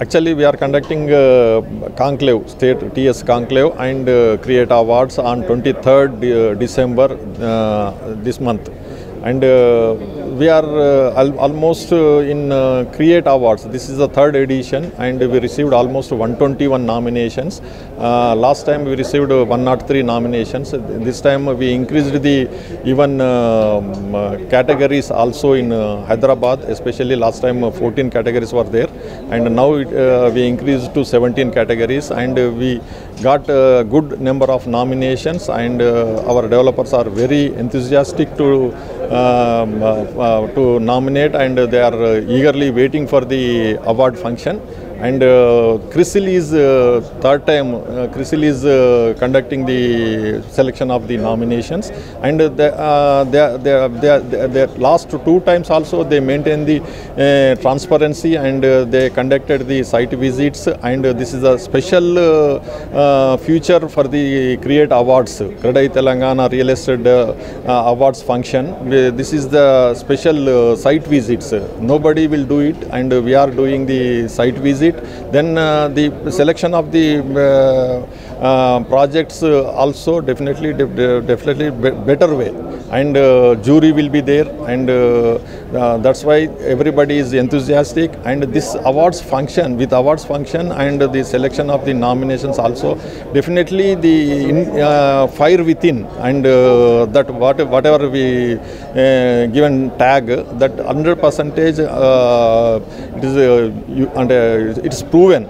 Actually, we are conducting uh, conclave, state TS conclave, and uh, CREDAI awards on 23rd uh, December uh, this month. And uh, we are uh, al- almost uh, in uh, CREDAI Awards. This is the third edition, and we received almost 121 nominations. Uh, last time we received uh, 103 nominations. This time we increased the even um, uh, categories also in Hyderabad, especially last time uh, 14 categories were there, and now it, we increased to 17 categories, and we got a good number of nominations, and our developers are very enthusiastic to um, Um, uh, uh, to nominate, and they are uh, eagerly waiting for the award function. And uh, CRISIL is uh, third time. Uh, CRISIL is uh, conducting the selection of the nominations, and uh, they, they, they, they, last two times also they maintain the uh, transparency and uh, they conducted the site visits. And this is a special future for the CREDAI Awards, CREDAI Telangana Real Estate Awards function. This is the special site visits. Nobody will do it, and we are doing the site visit. Then uh, the selection of the uh, projects uh, also definitely de- de- definitely be- better way, and uh, jury will be there, and uh, that's why everybody is enthusiastic. And this awards function with awards function and the selection of the nominations also definitely the in, fire within and that what, whatever we given tag that 100 percentage it is and it's proven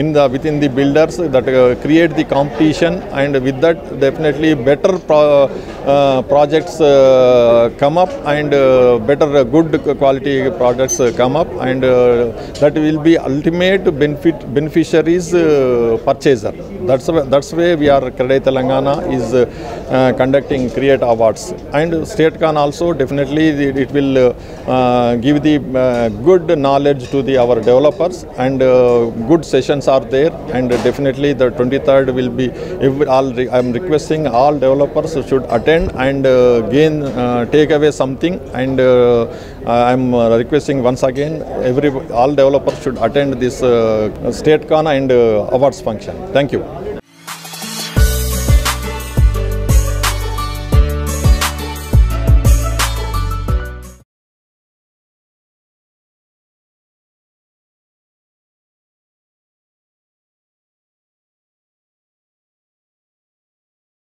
in the within the builders that uh, create the competition and with that definitely better pro, uh, projects uh, come up and uh, better uh, good quality products uh, come up and uh, that will be ultimate benefit beneficiaries uh, purchaser. That's that's why we are CREDAI Telangana is uh, uh, conducting CREDAI awards. And state can also definitely it it will uh, uh, give the uh, good knowledge to the our developers and uh, good sessions are there and definitely the 23rd will be all re- I am requesting all developers should attend and uh, gain uh, take away something and uh, I am uh, requesting once again every all developers should attend this uh, state con and awards function. Thank you